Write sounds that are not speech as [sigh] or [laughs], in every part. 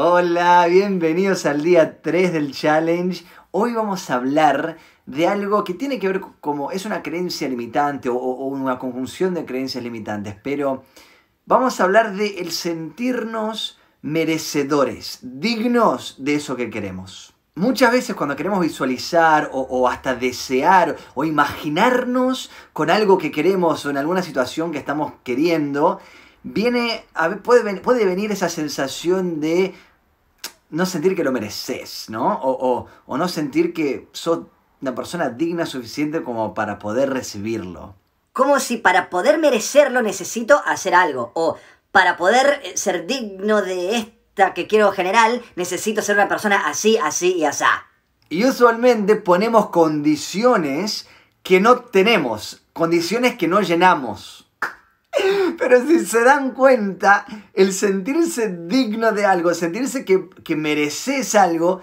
Hola, bienvenidos al día 3 del challenge. Hoy vamos a hablar de algo que tiene que ver como es una creencia limitante o, una conjunción de creencias limitantes, pero vamos a hablar de el sentirnos merecedores, dignos de eso que queremos. Muchas veces cuando queremos visualizar o, hasta desear o imaginarnos con algo que queremos o en alguna situación que estamos queriendo, viene, puede, puede venir esa sensación de no sentir que lo mereces, ¿no? O, o, no sentir que sos una persona digna suficiente como para poder recibirlo. Como si para poder merecerlo necesito hacer algo. O para poder eh, ser digno de esto que quiero general, necesito ser una persona así, así y asá. Y usualmente ponemos condiciones que no tenemos, condiciones que no llenamos. Pero si se dan cuenta, el sentirse digno de algo, sentirse que, que mereces algo,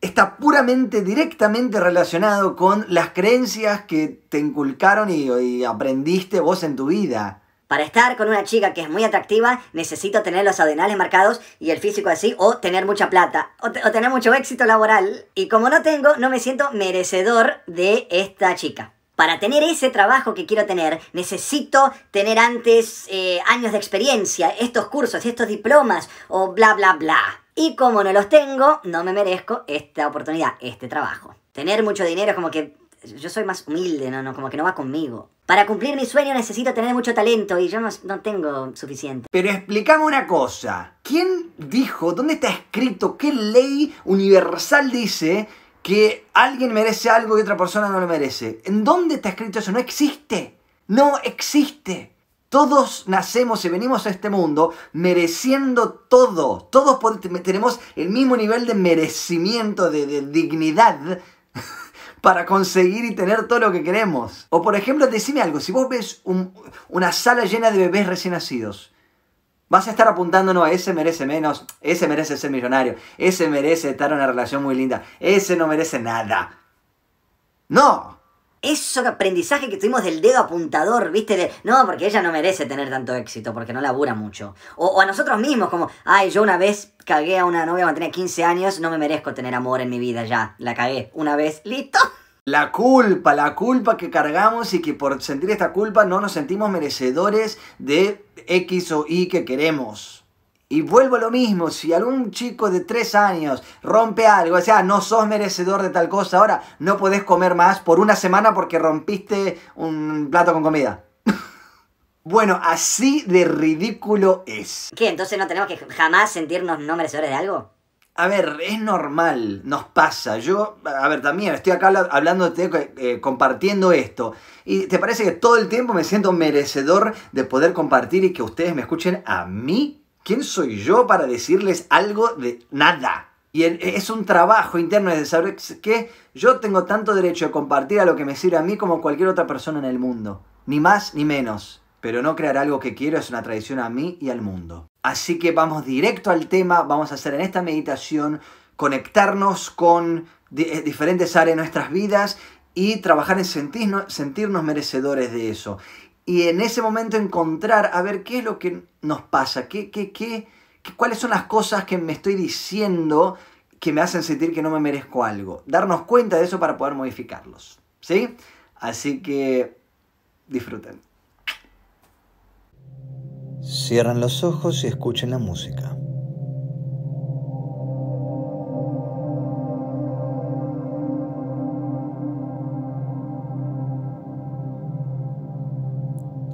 está puramente, directamente relacionado con las creencias que te inculcaron y, y aprendiste vos en tu vida. Para estar con una chica que es muy atractiva, necesito tener los adrenales marcados y el físico así, o tener mucha plata, o, tener mucho éxito laboral. Y como no tengo, no me siento merecedor de esta chica. Para tener ese trabajo que quiero tener, necesito tener antes eh, años de experiencia, estos cursos estos diplomas, o bla, bla, bla. Y como no los tengo, no me merezco esta oportunidad, este trabajo. Tener mucho dinero es como que yo soy más humilde, ¿no? no como que no va conmigo. Para cumplir mi sueño necesito tener mucho talento y yo no, no tengo suficiente. Pero explícame una cosa. ¿Quién dijo, dónde está escrito, qué ley universal dice que alguien merece algo y otra persona no lo merece? ¿En dónde está escrito eso? No existe. No existe. Todos nacemos y venimos a este mundo mereciendo todo. Todos tenemos el mismo nivel de merecimiento, de, de dignidad [laughs] para conseguir y tener todo lo que queremos. O por ejemplo, decime algo, si vos ves una sala llena de bebés recién nacidos, vas a estar apuntando, no, ese merece menos, ese merece ser millonario, ese merece estar en una relación muy linda, ese no merece nada. No, eso aprendizaje que tuvimos del dedo apuntador, ¿viste? De, no, porque ella no merece tener tanto éxito, porque no labura mucho. O, a nosotros mismos, como, ay, yo una vez cagué a una novia cuando tenía 15 años, no me merezco tener amor en mi vida ya. La cagué una vez, listo. La culpa, la culpa que cargamos y que por sentir esta culpa no nos sentimos merecedores de X o Y que queremos. Y vuelvo a lo mismo, si algún chico de 3 años rompe algo, o sea, no sos merecedor de tal cosa, ahora no podés comer más por una semana porque rompiste un plato con comida. [laughs] bueno, así de ridículo es. ¿Qué? Entonces no tenemos que jamás sentirnos no merecedores de algo? A ver, es normal, nos pasa. Yo, a ver, también estoy acá hablando, de, eh, compartiendo esto. ¿Y te parece que todo el tiempo me siento merecedor de poder compartir y que ustedes me escuchen a mí? ¿Quién soy yo para decirles algo de nada? Y es un trabajo interno de saber que yo tengo tanto derecho a compartir a lo que me sirve a mí como cualquier otra persona en el mundo. Ni más ni menos. Pero no crear algo que quiero es una tradición a mí y al mundo. Así que vamos directo al tema, vamos a hacer en esta meditación conectarnos con eh, diferentes áreas de nuestras vidas y trabajar en sentirnos, merecedores de eso y en ese momento encontrar a ver qué es lo que nos pasa, qué, qué, qué, cuáles son las cosas que me estoy diciendo que me hacen sentir que no me merezco algo. Darnos cuenta de eso para poder modificarlos. ¿Sí? Así que disfruten. Cierran los ojos y escuchen la música.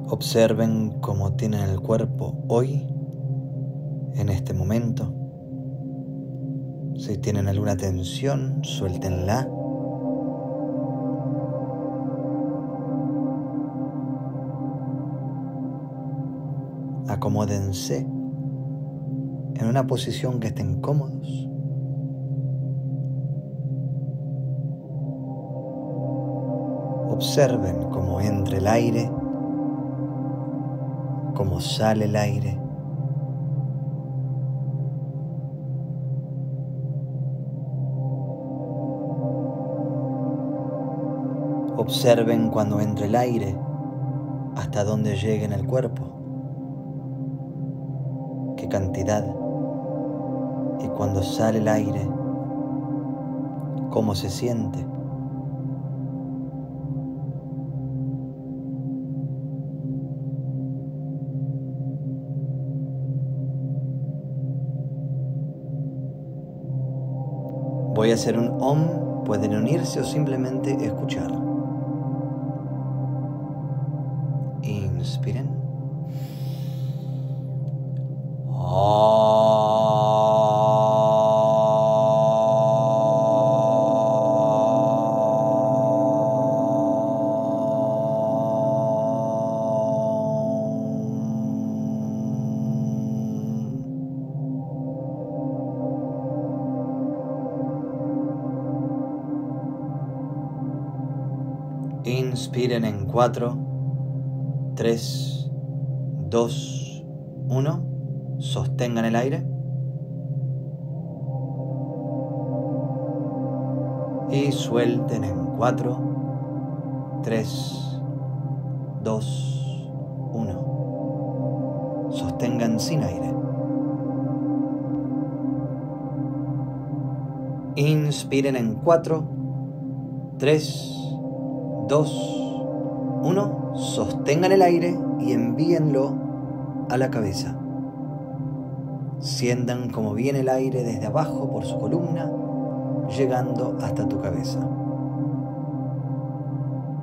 Observen cómo tienen el cuerpo hoy, en este momento. Si tienen alguna tensión, suéltenla. Acomódense en una posición que estén cómodos. Observen cómo entra el aire cómo sale el aire. Observen cuando entre el aire hasta dónde llegue en el cuerpo, cantidad y cuando sale el aire, cómo se siente. Voy a hacer un om, pueden unirse o simplemente escuchar. Inspiren en 4, 3, 2, 1. Sostengan el aire. Y suelten en 4, 3, 2, 1. Sostengan sin aire. Inspiren en 4, 3, 2, 1. Sostengan el aire y envíenlo a la cabeza. Sientan como viene el aire desde abajo por su columna, llegando hasta tu cabeza.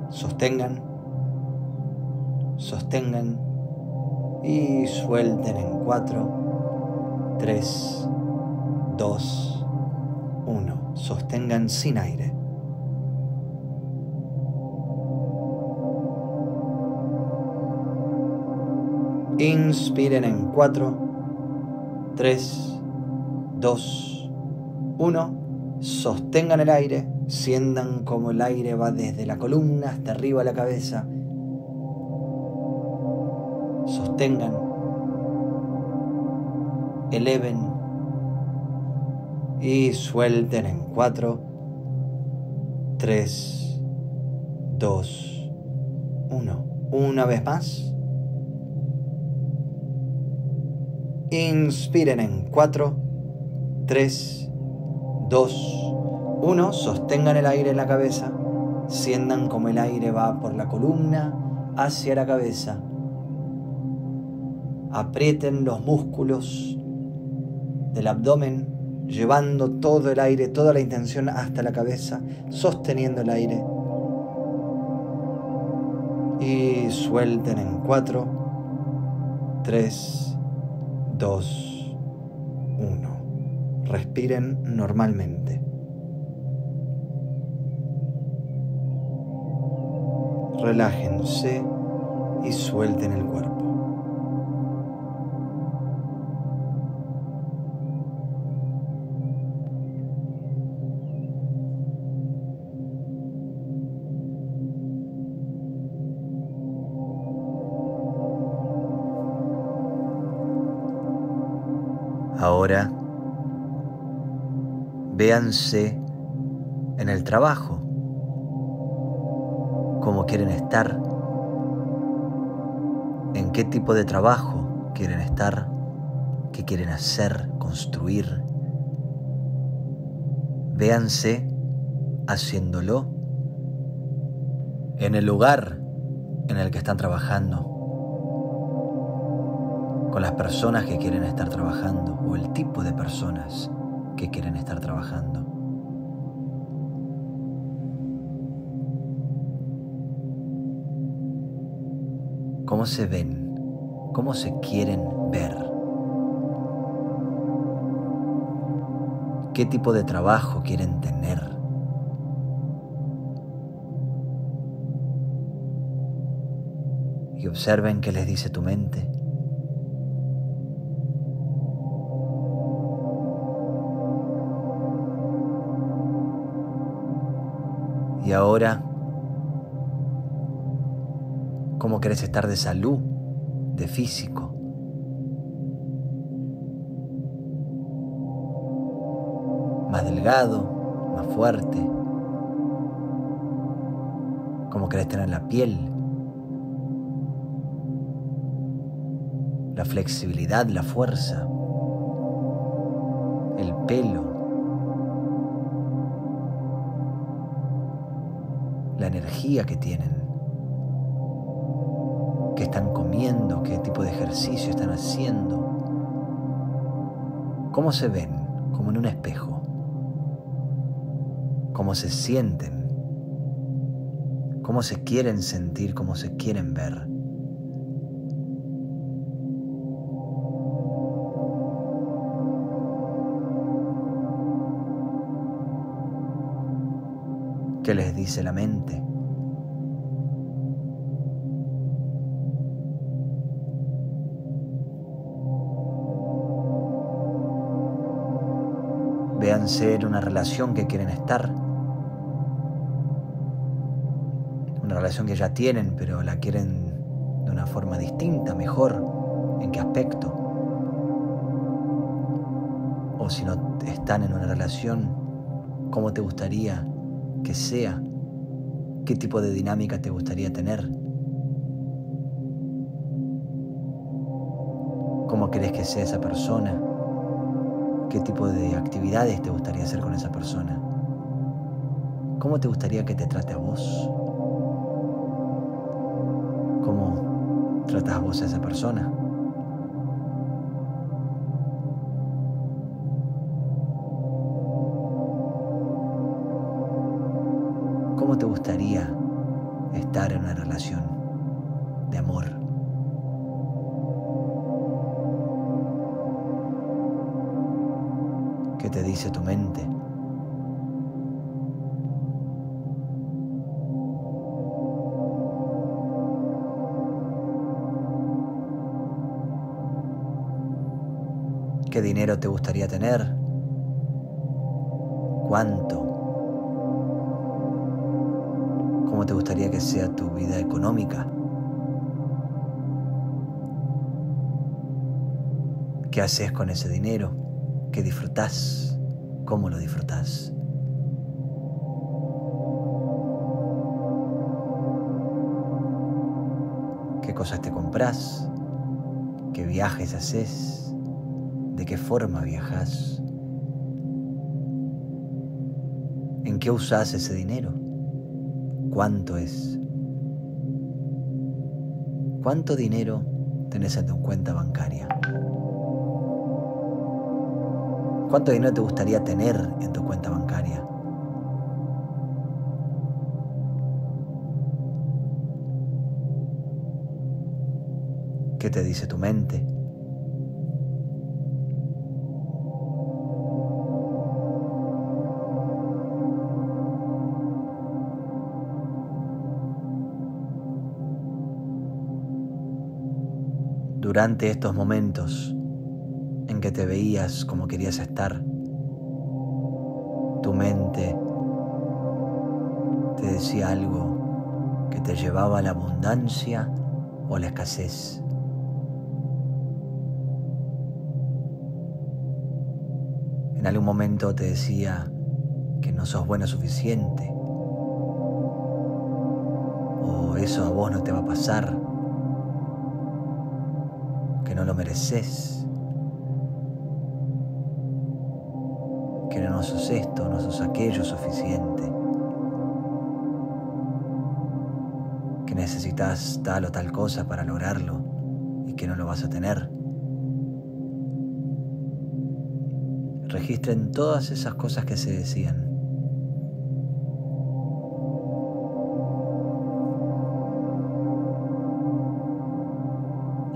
Sostengan, sostengan y suelten en 4, 3, 2, 1. Sostengan sin aire. Inspiren en 4, 3, 2, 1. Sostengan el aire, sientan como el aire va desde la columna hasta arriba a la cabeza. Sostengan, eleven y suelten en 4, 3, 2, 1. Una vez más. Inspiren en 4, 3, 2, 1. Sostengan el aire en la cabeza. Sientan como el aire va por la columna hacia la cabeza. Aprieten los músculos del abdomen, llevando todo el aire, toda la intención hasta la cabeza, sosteniendo el aire. Y suelten en 4, 3, 2, 1. Respiren normalmente. Relájense y suelten el cuerpo. Ahora, véanse en el trabajo, cómo quieren estar, en qué tipo de trabajo quieren estar, qué quieren hacer, construir. Véanse haciéndolo en el lugar en el que están trabajando con las personas que quieren estar trabajando o el tipo de personas que quieren estar trabajando. ¿Cómo se ven? ¿Cómo se quieren ver? ¿Qué tipo de trabajo quieren tener? Y observen qué les dice tu mente. Y ahora, ¿cómo querés estar de salud, de físico? Más delgado, más fuerte. ¿Cómo querés tener la piel? La flexibilidad, la fuerza, el pelo, la energía que tienen, qué están comiendo, qué tipo de ejercicio están haciendo, cómo se ven como en un espejo, cómo se sienten, cómo se quieren sentir, cómo se quieren ver. ¿Qué les dice la mente? Véanse en una relación que quieren estar. Una relación que ya tienen, pero la quieren de una forma distinta, mejor. ¿En qué aspecto? O si no están en una relación, ¿cómo te gustaría que sea, qué tipo de dinámica te gustaría tener, cómo crees que sea esa persona, qué tipo de actividades te gustaría hacer con esa persona, cómo te gustaría que te trate a vos, cómo tratas a vos a esa persona. Gustaría estar en una relación de amor? ¿Qué te dice tu mente? ¿Qué dinero te gustaría tener? ¿Cuánto? ¿Cómo te gustaría que sea tu vida económica? ¿Qué haces con ese dinero? ¿Qué disfrutás? ¿Cómo lo disfrutás? ¿Qué cosas te compras? ¿Qué viajes haces? ¿De qué forma viajas? ¿En qué usas ese dinero? ¿Cuánto es? ¿Cuánto dinero tenés en tu cuenta bancaria? ¿Cuánto dinero te gustaría tener en tu cuenta bancaria? ¿Qué te dice tu mente? Durante estos momentos en que te veías como querías estar, tu mente te decía algo que te llevaba a la abundancia o a la escasez. En algún momento te decía que no sos bueno suficiente. O eso a vos no te va a pasar. Que no lo mereces. Que no sos esto, no sos aquello suficiente. Que necesitas tal o tal cosa para lograrlo y que no lo vas a tener. registren todas esas cosas que se decían.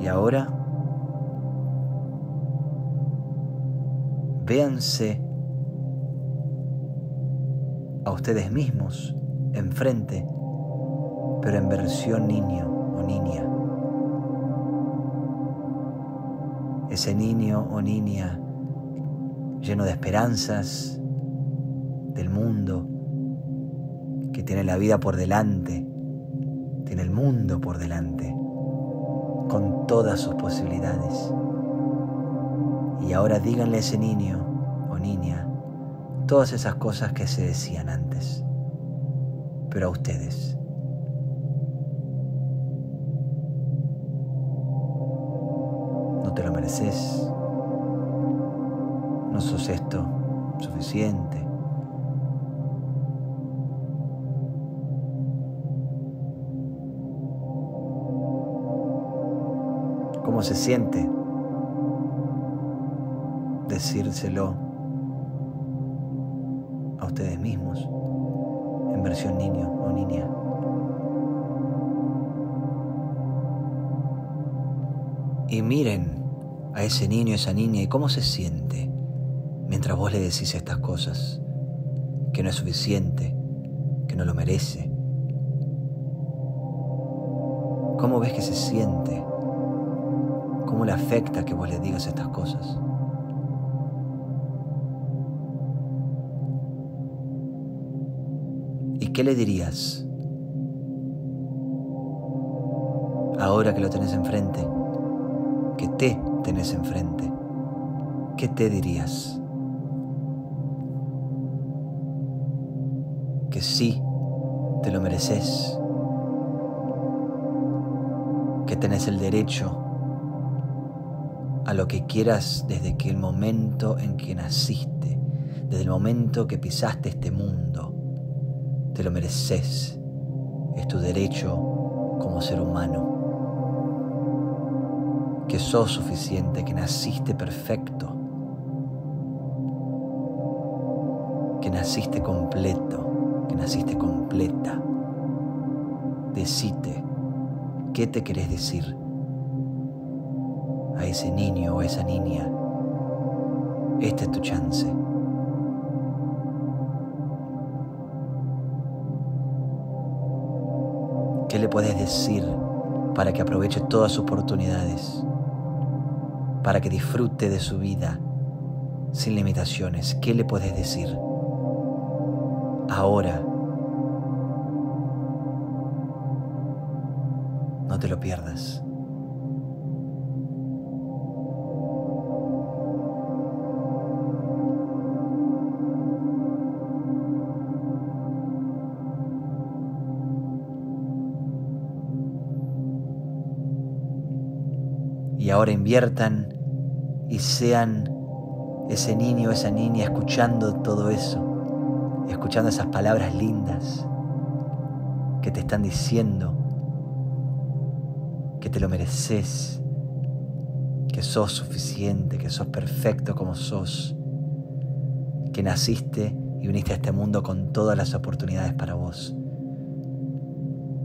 Y ahora, véanse a ustedes mismos enfrente, pero en versión niño o niña. Ese niño o niña lleno de esperanzas del mundo, que tiene la vida por delante, tiene el mundo por delante, con todas sus posibilidades. Ahora díganle a ese niño o niña todas esas cosas que se decían antes, pero a ustedes. No te lo mereces no sos esto, suficiente. ¿Cómo se siente decírselo a ustedes mismos en versión niño o niña? Y miren a ese niño, esa niña, y cómo se siente mientras vos le decís estas cosas, que no es suficiente, que no lo merece. ¿Cómo ves que se siente? ¿Cómo le afecta que vos le digas estas cosas? Qué le dirías ahora que lo tenés enfrente? Que te tenés enfrente. ¿Qué te dirías? Que sí, te lo mereces. Que tenés el derecho a lo que quieras desde que el momento en que naciste, desde el momento que pisaste este mundo. Te lo mereces. Es tu derecho como ser humano. Que sos suficiente, que naciste perfecto. Que naciste completo, que naciste completa. Decite, ¿qué te querés decir? a ese niño o esa niña. Esta es tu chance. Puedes decir para que aproveche todas sus oportunidades? Para que disfrute de su vida sin limitaciones. ¿Qué le puedes decir? Ahora. No te lo pierdas. Ahora inviertan y sean ese niño o esa niña escuchando todo eso, escuchando esas palabras lindas que te están diciendo que te lo mereces, que sos suficiente, que sos perfecto como sos, que naciste y viniste a este mundo con todas las oportunidades para vos,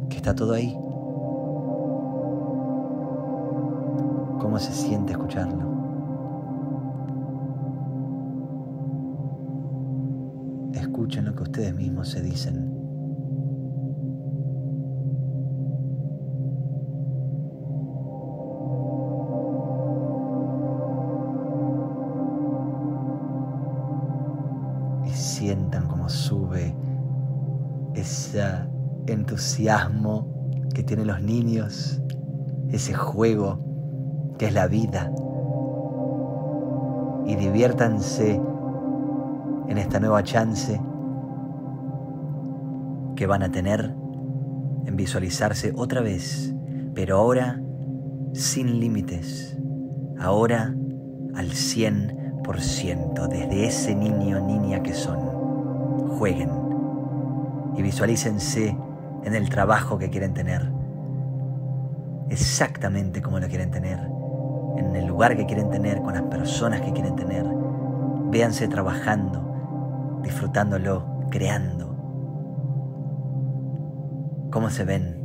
que está todo ahí cómo se siente escucharlo. Escuchen lo que ustedes mismos se dicen. Y sientan cómo sube ese entusiasmo que tienen los niños, ese juego que es la vida. Y diviértanse en esta nueva chance que van a tener en visualizarse otra vez, pero ahora sin límites, ahora al 100%, desde ese niño niña que son. Jueguen y visualícense en el trabajo que quieren tener, exactamente como lo quieren tener en el lugar que quieren tener, con las personas que quieren tener. Véanse trabajando, disfrutándolo, creando. ¿Cómo se ven?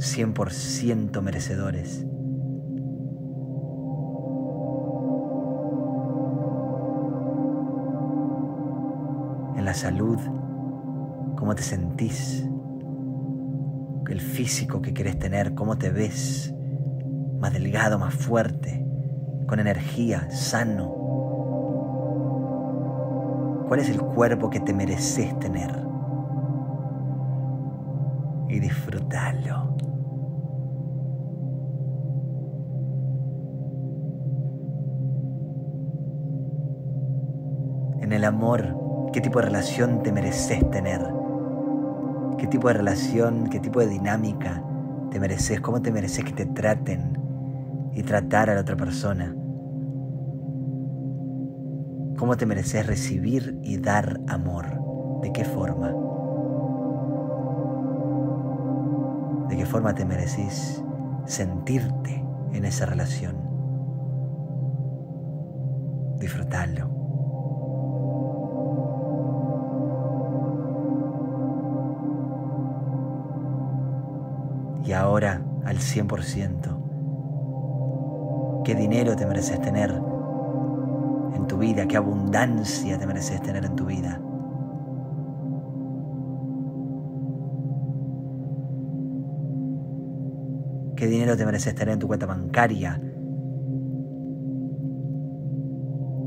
100% merecedores. En la salud, ¿cómo te sentís? El físico que querés tener, cómo te ves, más delgado, más fuerte, con energía, sano. ¿Cuál es el cuerpo que te mereces tener? Y disfrútalo. En el amor, ¿qué tipo de relación te mereces tener? Qué tipo de relación, qué tipo de dinámica te mereces, cómo te mereces que te traten y tratar a la otra persona. ¿Cómo te mereces recibir y dar amor? ¿De qué forma? ¿De qué forma te mereces sentirte en esa relación? Disfrutarlo. Ahora al 100%. ¿Qué dinero te mereces tener en tu vida? ¿Qué abundancia te mereces tener en tu vida? ¿Qué dinero te mereces tener en tu cuenta bancaria?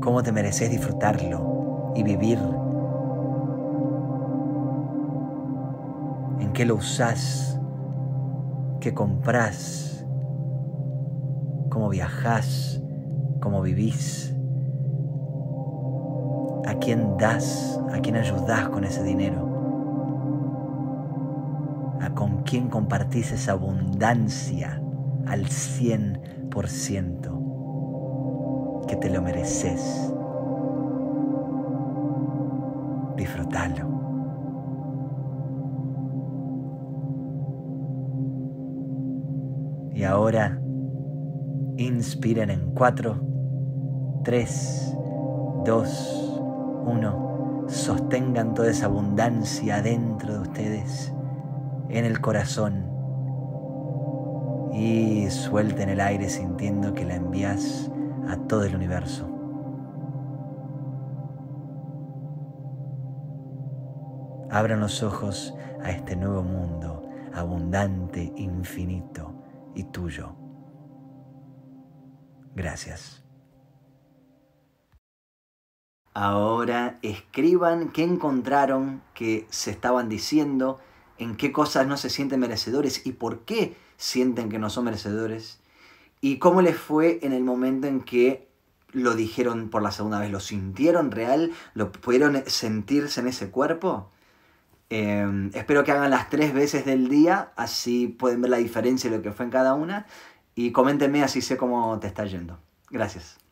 ¿Cómo te mereces disfrutarlo y vivir? ¿En qué lo usás? ¿Qué compras? ¿Cómo viajás? ¿Cómo vivís? ¿A quién das? ¿A quién ayudás con ese dinero? ¿A con quién compartís esa abundancia al 100% que te lo mereces? Disfrútalo. Y ahora inspiren en 4, 3, 2, 1. Sostengan toda esa abundancia dentro de ustedes, en el corazón. Y suelten el aire sintiendo que la envías a todo el universo. Abran los ojos a este nuevo mundo abundante, infinito y tuyo. Gracias. Ahora escriban qué encontraron que se estaban diciendo, en qué cosas no se sienten merecedores y por qué sienten que no son merecedores y cómo les fue en el momento en que lo dijeron por la segunda vez. ¿Lo sintieron real? ¿Lo pudieron sentirse en ese cuerpo? Em, espero que hagan las tres veces del día, así pueden ver la diferencia de lo que fue en cada una. Y coméntenme así sé cómo te está yendo. Gracias.